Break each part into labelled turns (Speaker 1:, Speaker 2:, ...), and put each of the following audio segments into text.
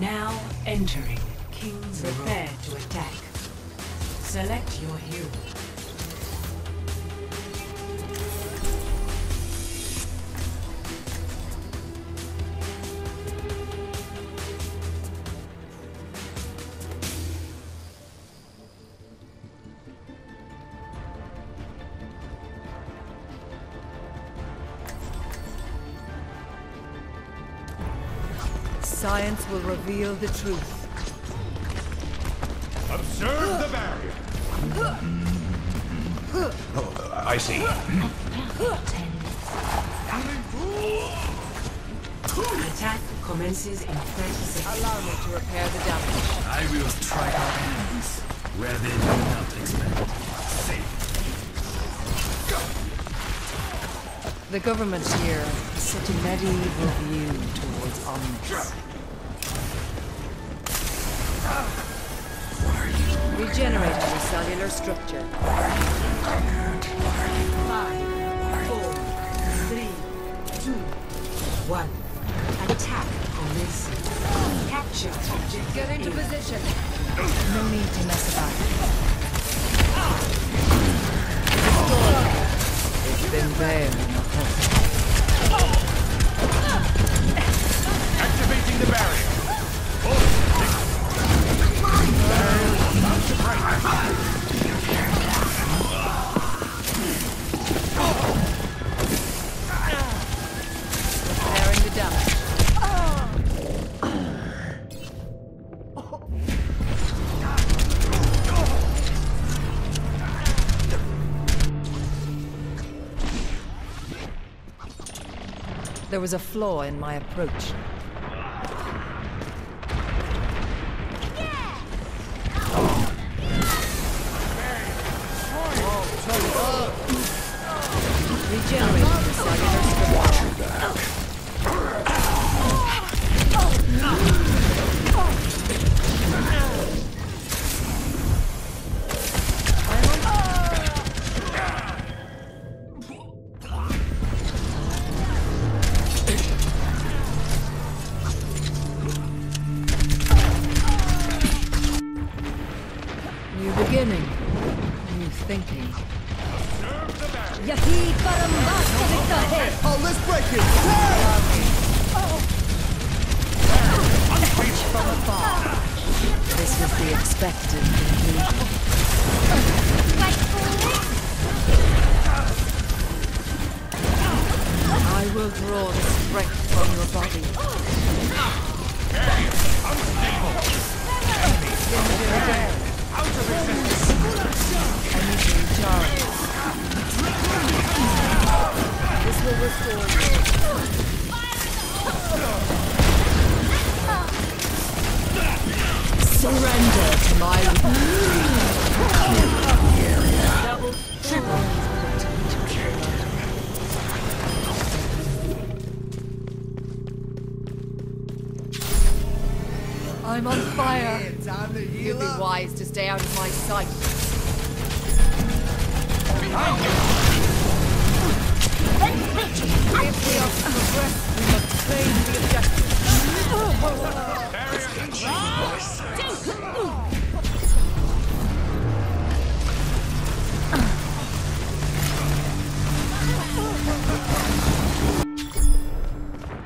Speaker 1: Now entering King's Prepare to attack. Select your hero.
Speaker 2: Science will reveal the truth.
Speaker 3: Observe the barrier. Oh, I see.
Speaker 1: Attack commences in 30 seconds.
Speaker 2: Allow me to repair the damage.
Speaker 4: I will strike our enemies where they do not expect. Safe.
Speaker 2: The government here has such a medieval view towards omnics. Regenerating the cellular structure.
Speaker 1: Five, four, three, two, one. Attack commences. Capture objective
Speaker 2: Get into position. No need to mess about. It's been there was a flaw in my approach. Expected. I will draw You'd be wise to stay out of my sight. If we are to progress, we must claim the objective.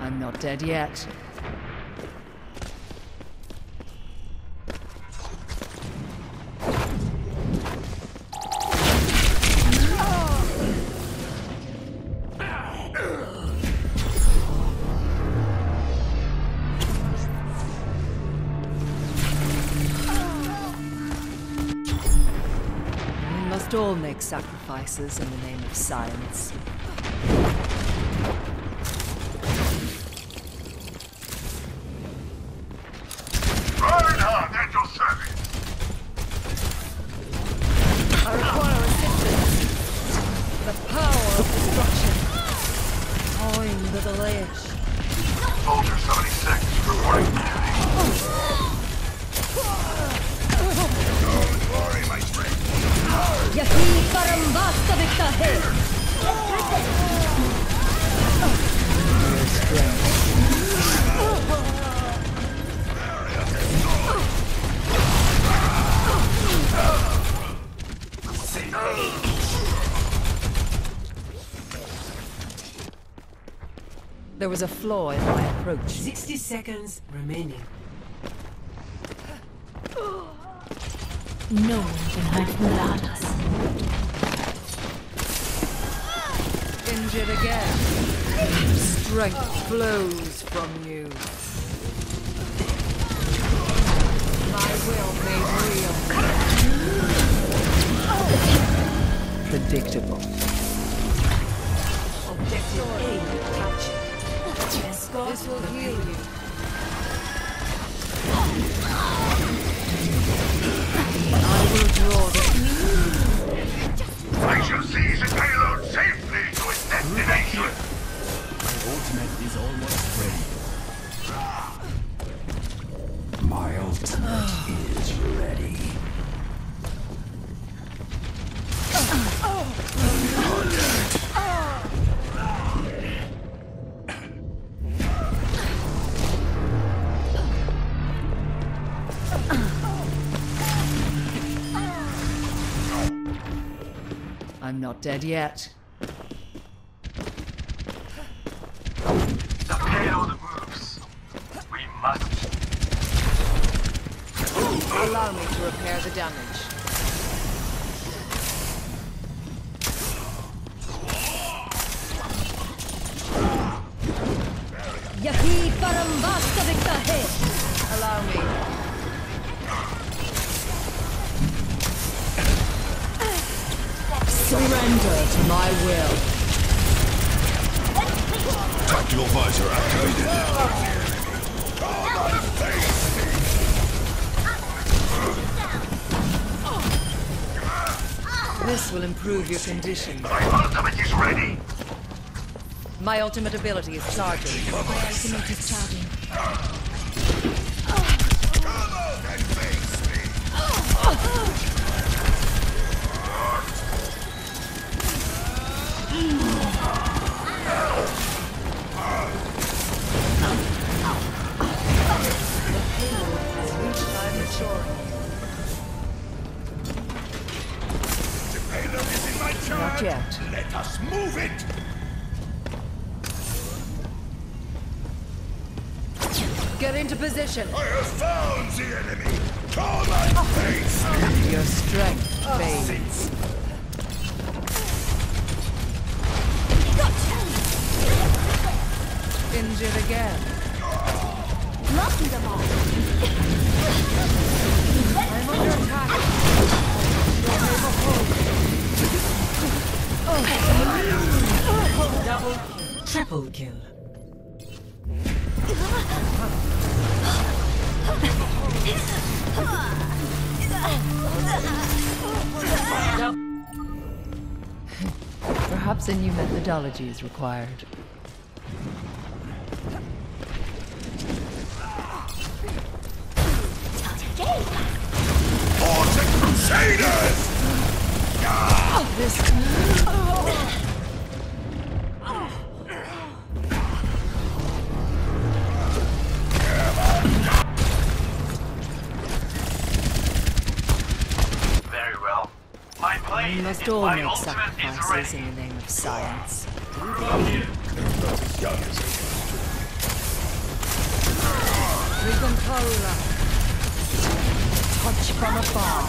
Speaker 2: I'm not dead yet. All make sacrifices in the name of science. The power of destruction. Time the delayish. There was a flaw in my approach.
Speaker 1: 60 seconds remaining.
Speaker 5: No one can hide from Lalas.
Speaker 2: Injured again. Strength flows from you. My will made real. Predictable.
Speaker 1: Objective A captured. Escort
Speaker 2: This will heal you. I will draw the
Speaker 3: I shall seize the payload safely to its destination.
Speaker 4: My ultimate is almost ready.
Speaker 6: My ultimate is
Speaker 2: not dead yet.
Speaker 3: The payload moves. We must.
Speaker 2: Allow me to repair the damage. Surrender to my will.
Speaker 3: Tactical visor activated.
Speaker 2: This will improve your condition.
Speaker 3: My ultimate is ready.
Speaker 2: My ultimate ability is charging.
Speaker 5: My ultimate is charging.
Speaker 2: I'm maturing.
Speaker 3: The payload is
Speaker 2: Not yet.
Speaker 3: Let us move it.
Speaker 2: Get into position.
Speaker 3: I have found the enemy. Come and face me.
Speaker 2: Your strength fades. Injured again.
Speaker 5: Knocking them all.
Speaker 2: I'm under attack.
Speaker 1: double kill. Triple kill.
Speaker 2: Perhaps a new methodology is required. We must all
Speaker 3: my
Speaker 2: make sacrifices in the name of science. Rigoncola. Touch from afar.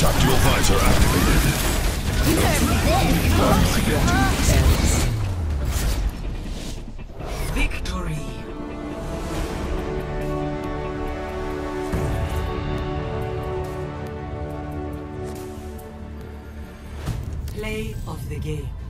Speaker 3: Tactical visor activated.
Speaker 1: Victory. Play of the game.